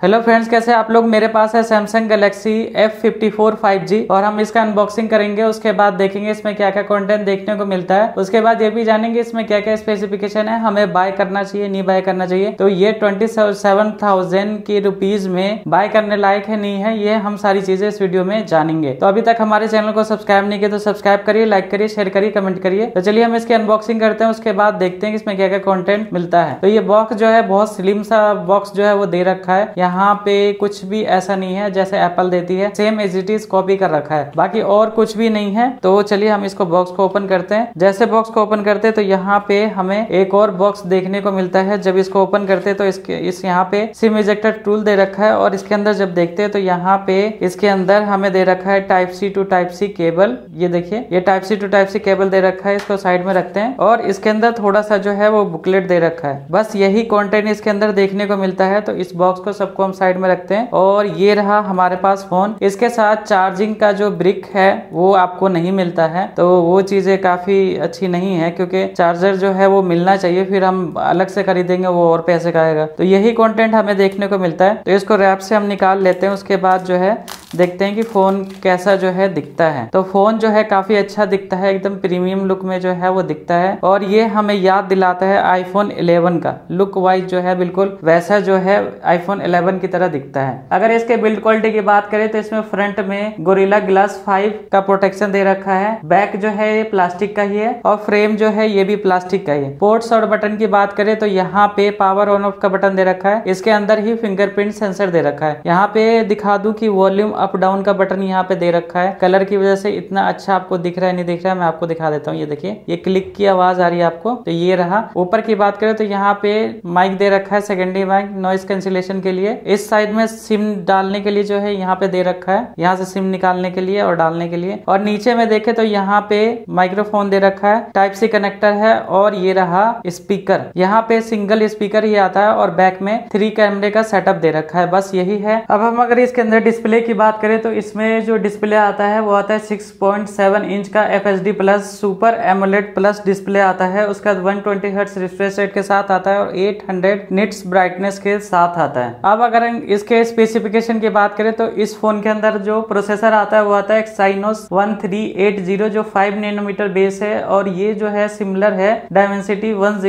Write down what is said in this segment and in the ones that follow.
Hello friends कैसे आप लोग? मेरे पास है Samsung Galaxy F fifty four five G और हम इसका अनबॉक्सिंग करेंगे। उसके बाद देखेंगे इसमें क्या क्या कंटेंट देखने को मिलता है। उसके बाद ये भी जानेंगे इसमें क्या क्या स्पेसिफिकेशन है। हमें बाय करना चाहिए, नहीं बाय करना चाहिए। तो ये ट्वेंटी सेवन थाउज़ेंड की रुपीज़ में बाय करने लायक है, नहीं है, ये हम सारी चीज़ें इस वीडियो में जानेंगे। तो अभी तक हमारे चैनल को सब्सक्राइब नहीं किया तो सब्सक्राइब करिए लाइक करिए शेयर करिए कमेंट करिए। तो चलिए हम इसकी अनबॉक्सिंग करते हैं। उसके बाद देखते हैं इसमें क्या क्या कॉन्टेंट मिलता है। तो ये बॉक्स जो है, बहुत स्लिम सा बॉक्स जो है, वो दे रखा है। यहाँ पे कुछ भी ऐसा नहीं है जैसे एप्पल देती है। Same as it is copy कर रखा है। बाकी और कुछ भी नहीं है तो चलिए हम इसको बॉक्स को ओपन करते हैं। जैसे बॉक्स को ओपन करते हैं तो यहाँ पे हमें एक और बॉक्स देखने को मिलता है। जब इसको ओपन करते हैं तो इसके, इस यहाँ पे सिम इजेक्टर टूल दे रखा है और इसके अंदर जब देखते हैं तो यहाँ पे इसके अंदर हमें दे रखा है type C to type C cable ये देखिए, ये type C to type C cable दे रखा है, इसको साइड में रखते हैं और इसके अंदर थोड़ा सा जो है, वो बुकलेट दे रखा है। बस यही कॉन्टेंट इसके अंदर देखने को मिलता है तो इस बॉक्स को सबको हम साइड में रखते हैं। और ये रहा हमारे पास फ़ोन इसके साथ चार्जिंग का जो ब्रिक है, वो आपको नहीं मिलता है। तो वो चीज़ें काफ़ी अच्छी नहीं है, क्योंकि चार्जर जो है, वो मिलना चाहिए। फिर हम अलग से खरीदेंगे, वो और पैसे का आएगा तो यही कॉन्टेंट हमें देखने को मिलता है। तो इसको रैप से हम निकाल लेते हैं। उसके बाद जो है देखते हैं कि फ़ोन कैसा जो है दिखता है। तो फ़ोन जो है काफ़ी अच्छा दिखता है, एकदम प्रीमियम लुक में जो है वो दिखता है। और ये हमें याद दिलाता है आईफोन 11 का। लुक वाइज जो है बिल्कुल वैसा जो है आईफोन 11 की तरह दिखता है। अगर इसके बिल्ड क्वालिटी की बात करें तो इसमें फ्रंट में गोरिल्ला ग्लास फाइव का प्रोटेक्शन दे रखा है। बैक जो है ये प्लास्टिक का ही है और फ्रेम जो है ये भी प्लास्टिक का ही है। पोर्ट्स और बटन की बात करें तो यहाँ पे पावर ऑन ऑफ़ का बटन दे रखा है। इसके अंदर ही फिंगरप्रिंट सेंसर दे रखा है। यहाँ पे दिखा दू की वॉल्यूम अप डाउन का बटन यहाँ पे दे रखा है। कलर की वजह से इतना अच्छा आपको दिख रहा है, नहीं दिख रहा है, मैं आपको दिखा देता हूँ। ये देखिए, ये क्लिक की आवाज़ आ रही है आपको। तो ये रहा। ऊपर की बात करें तो यहाँ पे माइक दे रखा है सेकेंडरी माइक नॉइस कैंसिलेशन के लिए। इस साइड में सिम डालने के लिए जो है यहाँ पे दे रखा है। यहाँ से सिम निकालने के लिए और डालने के लिए। और नीचे में देखे तो यहाँ पे माइक्रोफोन दे रखा है। टाइप सी कनेक्टर है और ये रहा स्पीकर यहाँ पे सिंगल स्पीकर ही आता है और बैक में थ्री कैमरे का सेटअप दे रखा है। बस यही है। अब हम अगर इसके अंदर डिस्प्ले की करें तो इसमें जो डिस्प्ले आता है, वो आता है 6.7 इंच का F plus super AMOLED plus display आता है। उसके बाद वन ट्वेंटी रिफ्रेश रेट के साथ आता है और 800 हंड्रेड निट्स ब्राइटनेस के साथ आता है। अब अगर इसके स्पेसिफिकेशन की बात करें तो इस फ़ोन के अंदर जो प्रोसेसर आता है, वो आता है साइनोस वन जो फाइव नैनोमीटर बेस है और ये जो है सिमिलर है। डायमेंसिटी वन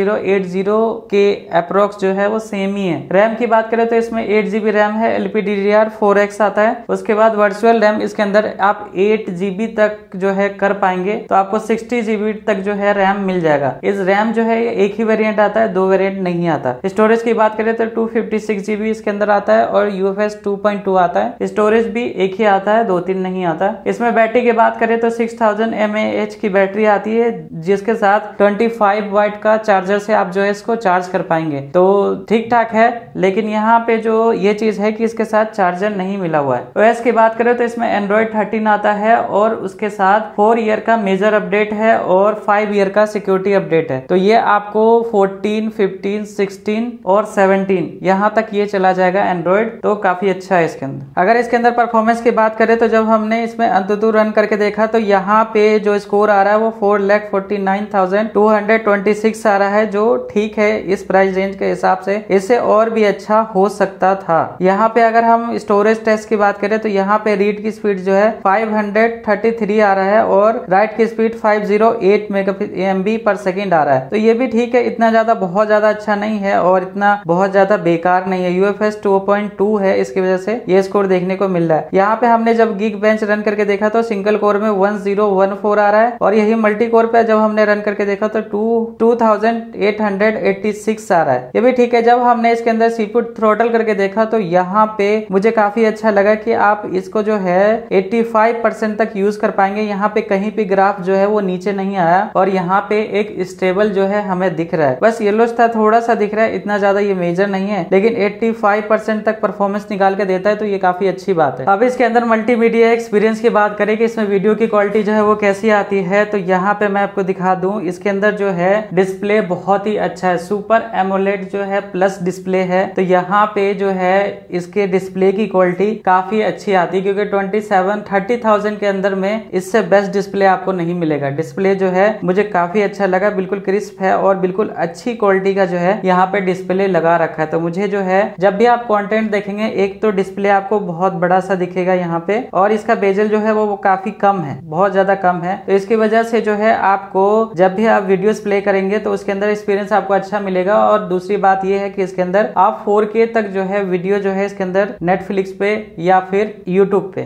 के अप्रोक्स जो है, वो सेम ही है। रैम की बात करें तो इसमें एट जीबी रैम है फोर एक्स आता है। उसके बाद वर्चुअल रैम इसके अंदर आप एट जीबी तक जो है कर पाएँगे तो आपको सिक्सटी जीबी तक जो है रैम मिल जाएगा। इस रैम जो है एक ही वेरिएंट आता है, दो वेरिएंट नहीं आता। स्टोरेज की बात करें तो टू फिफ्टी सिक्स जीबी इसके अंदर आता है और यूएफएस टू पॉइंट टू आता है। स्टोरेज भी एक ही आता है, दो तीन नहीं आता। इसमें बैटरी की बात करें तो सिक्स थाउज़ेंड एम एच की बैटरी आती है, जिसके साथ ट्वेंटी फाइव वाइट का चार्जर से आप जो है इसको चार्ज कर पाएँगे। तो ठीक ठाक है, लेकिन यहाँ पे जो ये चीज़ है कि इसके साथ चार्जर नहीं मिला हुआ है। ओएस की बात करें तो इसमें एंड्रॉइड थर्टीन आता है और उसके साथ फोर ईयर का मेजर अपडेट है और फाइव ईयर का सिक्योरिटी अपडेट है। तो ये आपको फोर्टीन फिफ्टीन सिक्सटीन और सेवनटीन यहाँ तक ये चला जाएगा एंड्रॉइड तो काफ़ी अच्छा है इसके अंदर। अगर इसके अंदर परफॉर्मेंस की बात करें तो जब हमने इसमें अंततु रन करके देखा तो यहाँ पे जो स्कोर आ रहा है वो four lakh forty nine thousand two hundred twenty six आ रहा है, जो ठीक है इस प्राइस रेंज के हिसाब से। इससे और भी अच्छा हो सकता था। यहाँ पे अगर हम स्टोरेज टेस्ट की बात करें तो यहाँ पे रीड की स्पीड जो है 533 आ रहा है और राइट की स्पीड 508 मेगाबी पर सेकेंड आ रहा है। तो ये भी ठीक है, इतना ज़्यादा बहुत ज़्यादा अच्छा नहीं है और इतना बहुत ज़्यादा बेकार नहीं है। यूएफएस 2.2 है, इसकी वजह से ये स्कोर देखने को मिल रहा है। यहाँ पे हमने जब गिग बेंच रन करके देखा तो सिंगल कोर में 1014 आ रहा है और यही मल्टी कोर पे जब हमने रन करके देखा तो two two thousand eight hundred eighty six आ रहा है। ये भी ठीक है, जब हमने इसके अंदर सीपुट थ्रोटल करके देखा तो यहाँ पे मुझे काफ़ी अच्छा लगा कि आप इसको जो है 85 परसेंट तक यूज़ कर पाएँगे। यहाँ पे कहीं भी ग्राफ जो है वो नीचे नहीं आया और यहाँ पे एक स्टेबल जो है हमें दिख रहा है। बस येलो था थोड़ा सा दिख रहा है, इतना ज़्यादा ये मेजर नहीं है, लेकिन 85 परसेंट तक परफॉर्मेंस निकाल के देता है तो ये काफ़ी अच्छी बात है। अब इसके अंदर मल्टीमीडिया एक्सपीरियंस की बात करें कि इसमें वीडियो की क्वालिटी जो है वो कैसी आती है तो यहाँ पे मैं आपको दिखा दूँ। इसके अंदर जो है डिस्प्ले बहुत ही अच्छा है। सुपर एमोलेट जो है प्लस डिस्प्ले है। तो यहाँ पे जो है इसके डिस्प्ले की क्वालिटी काफ़ी अच्छी अच्छी आती है क्योंकि ट्वेंटी सेवन थर्टी थाउज़ेंड के अंदर में इससे बेस्ट डिस्प्ले आपको नहीं मिलेगा। डिस्प्ले जो है मुझे काफ़ी अच्छा लगा बिल्कुल क्रिस्प है और बिल्कुल अच्छी क्वालिटी का जो है यहाँ पे डिस्प्ले लगा रखा है। तो मुझे जो है जब भी आप कंटेंट देखेंगे एक तो डिस्प्ले आपको बहुत बड़ा सा दिखेगा यहाँ पे और इसका बेजल जो है वो, वो काफ़ी कम है बहुत ज़्यादा कम है। तो इसकी वजह से जो है आपको जब भी आप वीडियोस प्ले करेंगे तो उसके अंदर एक्सपीरियंस आपको अच्छा मिलेगा। और दूसरी बात यह है कि इसके अंदर आप 4K तक जो है वीडियो जो है इसके अंदर नेटफ्लिक्स पे या फिर यूट्यूब पे।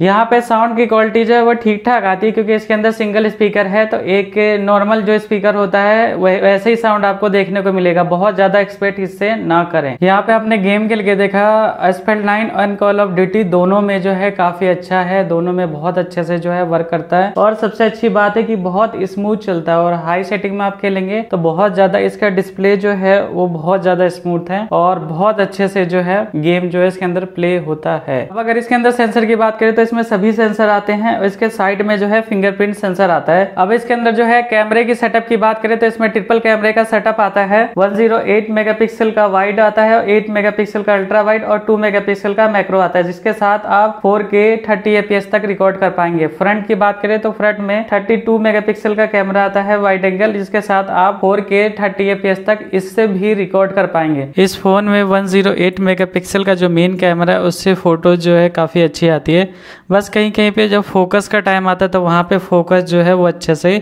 यहाँ पे साउंड की क्वालिटी जो है वो ठीक ठाक आती है, क्योंकि इसके अंदर सिंगल स्पीकर है तो एक नॉर्मल जो स्पीकर होता है वैसे ही साउंड आपको देखने को मिलेगा। बहुत ज़्यादा एक्सपेक्ट इससे ना करें। यहाँ पे आपने गेम के लिए देखा Asphalt nine and Call of Duty दोनों में जो है काफ़ी अच्छा है, दोनों में बहुत अच्छे से जो है वर्क करता है। और सबसे अच्छी बात है की बहुत स्मूथ चलता है और हाई सेटिंग में आप खेलेंगे तो बहुत ज़्यादा इसका डिस्प्ले जो है, वो बहुत ज़्यादा स्मूथ है और बहुत अच्छे से जो है गेम जो है इसके अंदर प्ले होता है। अब अगर इसके अंदर सेंसर की बात करें तो इसमें सभी सेंसर आते हैं और इसके साइड में जो है फिंगरप्रिंट सेंसर आता है। अब इसके अंदर जो है कैमरे की सेटअप की बात करें तो इसमें ट्रिपल कैमरे का सेटअप आता है। 108 मेगापिक्सल का वाइड आता है 8 मेगापिक्सल का अल्ट्रा वाइड और 2 मेगापिक्सल का मैक्रो आता है, जिसके साथ आप 4K 30 एपीएस तक रिकॉर्ड कर पाएँगे। फ्रंट की बात करें तो फ्रंट में 32 मेगापिक्सल का कैमरा आता है वाइड एंगल जिसके साथ आप 4K 30 एपीएस तक इससे भी रिकॉर्ड कर पाएँगे। इस फ़ोन में 108 मेगापिक्सल का जो मेन कैमरा है, उससे फ़ोटो जो है काफ़ी अच्छी आती है। बस कहीं कहीं पे जब फोकस का टाइम आता है तो वहाँ पे फोकस जो है वो अच्छे से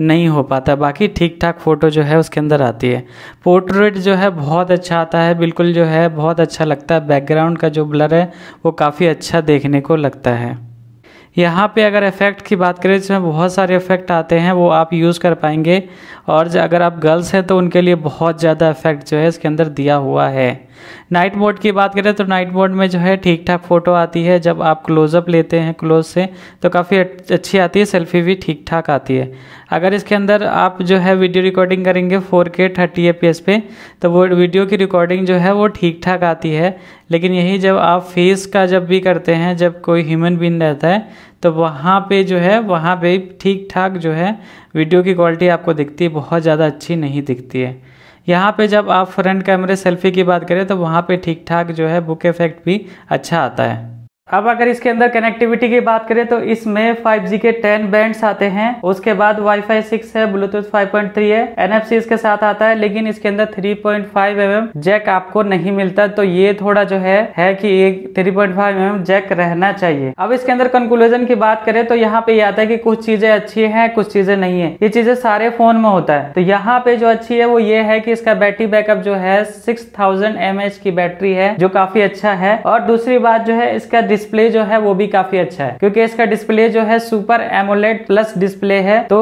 नहीं हो पाता। बाकी ठीक ठाक फ़ोटो जो है उसके अंदर आती है। पोर्ट्रेट जो है बहुत अच्छा आता है, बिल्कुल जो है बहुत अच्छा लगता है। बैकग्राउंड का जो ब्लर है, वो काफ़ी अच्छा देखने को लगता है। यहाँ पे अगर इफ़ेक्ट की बात करें इसमें बहुत सारे इफ़ेक्ट आते हैं, वो आप यूज़ कर पाएँगे। और अगर आप गर्ल्स हैं तो उनके लिए बहुत ज़्यादा इफ़ेक्ट जो है, इसके अंदर दिया हुआ है। नाइट मोड की बात करें तो नाइट मोड में जो है ठीक ठाक फ़ोटो आती है। जब आप क्लोज़अप लेते हैं क्लोज से तो काफ़ी अच्छी आती है सेल्फी भी ठीक ठाक आती है। अगर इसके अंदर आप जो है वीडियो रिकॉर्डिंग करेंगे 4K 30 एफ़ पे तो वो वीडियो की रिकॉर्डिंग जो है, वो ठीक ठाक आती है। लेकिन यही जब आप फेस का जब भी करते हैं, जब कोई ह्यूमन बीन रहता है तो वहाँ पे जो है, वहाँ पे ठीक ठाक जो है वीडियो की क्वालिटी आपको दिखती है, बहुत ज़्यादा अच्छी नहीं दिखती है। यहाँ पे जब आप फ्रंट कैमरे सेल्फी की बात करें तो वहाँ पे ठीक ठाक जो है बुक इफ़ेक्ट भी अच्छा आता है। अब अगर इसके अंदर कनेक्टिविटी की बात करें तो इसमें 5G के 10 बैंड्स आते हैं। उसके बाद Wi-Fi 6 है ब्लूटूथ 5.3 है NFC इसके साथ आता है, लेकिन इसके अंदर 3.5 पॉइंट mm जैक आपको नहीं मिलता। तो ये थोड़ा जो है है कि एक 3.5 पॉइंट mm जैक रहना चाहिए। अब इसके अंदर कंक्लूजन की बात करें तो यहाँ पे आता है की कुछ चीज़ें अच्छी है, कुछ चीज़ें नहीं है। ये चीज़ें सारे फ़ोन में होता है। तो यहाँ पे जो अच्छी है, वो ये है की इसका बैटरी बैकअप जो है सिक्स थाउज़ेंड की बैटरी है, जो काफ़ी अच्छा है। और दूसरी बात जो है, इसका डिस्प्ले जो है वो भी काफ़ी अच्छा है। क्योंकि इसका डिस्प्ले जो है सुपर एमोलेट प्लस डिस्प्ले है तो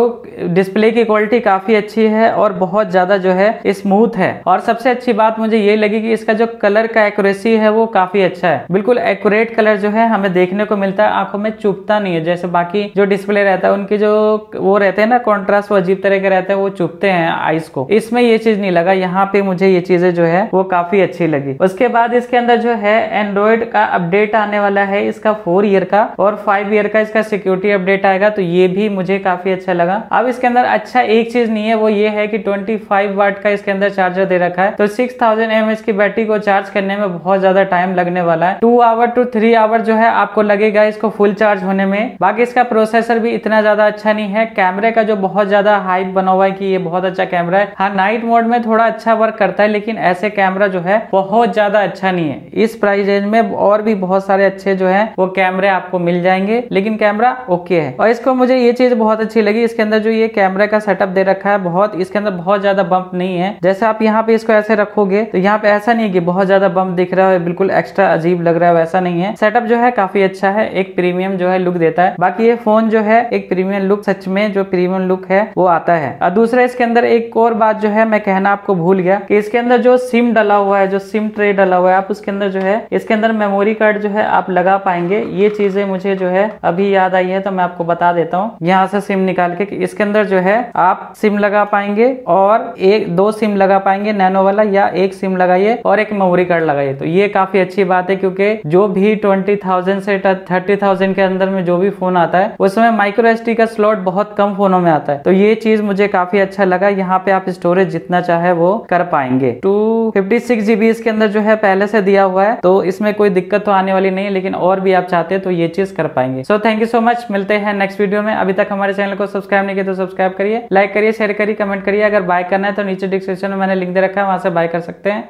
डिस्प्ले की क्वालिटी काफ़ी अच्छी है और बहुत ज़्यादा जो है स्मूथ है। और सबसे अच्छी बात मुझे ये लगी कि इसका जो कलर का एक्यूरेसी है वो काफ़ी अच्छा है। बिल्कुल एक्यूरेट कलर जो है हमें देखने को मिलता है, आँखों में चुपता नहीं है। जैसे बाकी जो डिस्प्ले रहता है, उनके जो वो रहते हैं ना कॉन्ट्रास्ट वो अजीब तरह के रहते हैं, वो चुपते हैं आइस को। इसमें ये चीज़ नहीं लगा, यहाँ पे मुझे ये चीज़ें जो है वो काफ़ी अच्छी लगी। उसके बाद इसके अंदर जो है एंड्रॉइड का अपडेट आने वाला है इसका फोर ईयर का और फाइव ईयर का इसका सिक्योरिटी अपडेट आएगा तो ये भी मुझे काफ़ी अच्छा लगा। अब इसके अंदर अच्छा एक चीज़ नहीं है, वो ये है कि 25 वाट का इसके अंदर चार्जर दे रखा है। तो 6000 थाउज़ेंड की बैटरी को चार्ज करने में बहुत ज़्यादा टाइम लगने वाला है। Two hour two three hour जो है आपको लगेगा इसको फुल चार्ज होने में। बाकी इसका प्रोसेसर भी इतना ज़्यादा अच्छा नहीं है। कैमरे का जो बहुत ज़्यादा हाइप बना हुआ है कि ये बहुत अच्छा कैमरा है। हाँ नाइट मोड में थोड़ा अच्छा वर्क करता है, लेकिन ऐसे कैमरा जो है बहुत ज़्यादा अच्छा नहीं है। इस प्राइस रेंज में और भी बहुत सारे अच्छे जो है, वो कैमरे आपको मिल जाएँगे। लेकिन कैमरा ओके है। और इसको मुझे ये चीज़ बहुत अच्छी लगी, इसके अंदर जो ये कैमरा का सेटअप दे रखा है, बहुत, इसके अंदर बहुत ज़्यादा बम्प नहीं है। जैसे आप यहाँ पे इसको ऐसे रखोगे तो यहाँ पे ऐसा नहीं है कि बहुत ज़्यादा बम्प दिख रहा है, बिल्कुल एक्स्ट्रा अजीब लग रहा है, वैसा नहीं है। सेटअप जो है, काफ़ी अच्छा है, एक प्रीमियम जो है लुक देता है। बाकी ये फ़ोन जो है, एक प्रीमियम लुक सच में जो प्रीमियम लुक है, वो आता है। और दूसरा, इसके अंदर एक और बात जो है, मैं कहना आपको भूल गया कि इसके अंदर जो सिम डला हुआ है, जो सिम ट्रे डला हुआ है, आप उसके अंदर जो है, इसके अंदर मेमोरी कार्ड जो है, आप लगा लगा पाएँगे। ये चीज़ें मुझे जो है अभी याद आई है तो मैं आपको बता देता हूँ। यहाँ से सिम निकाल के इसके अंदर जो है आप सिम लगा पाएँगे और एक, दो सिम लगा पाएँगे, नैनो वाला, या एक सिम लगाइए और एक मेमोरी कार्ड लगाइए। तो ये काफ़ी अच्छी बात है, क्योंकि जो भी ट्वेंटी थाउज़ेंड से थर्टी थाउज़ेंड के अंदर में जो भी फ़ोन आता है, उसमें माइक्रो एस का स्लॉट बहुत कम फोनों में आता है। तो ये चीज़ मुझे काफ़ी अच्छा लगा। यहाँ पे आप स्टोरेज जितना चाहे वो कर पाएँगे। टू फिफ्टी सिक्स जीबी इसके अंदर जो है पहले से दिया हुआ है तो इसमें कोई दिक्कत तो आने वाली नहीं है, लेकिन और भी आप चाहते हैं तो ये चीज़ कर पाएँगे। So thank you so much मिलते हैं नेक्स्ट वीडियो में। अभी तक हमारे चैनल को सब्सक्राइब नहीं किया तो सब्सक्राइब करिए लाइक करिए शेयर करिए कमेंट करिए। अगर बाय करना है तो नीचे डिस्क्रिप्शन में मैंने लिंक दे रखा है, वहाँ से बाय कर सकते हैं।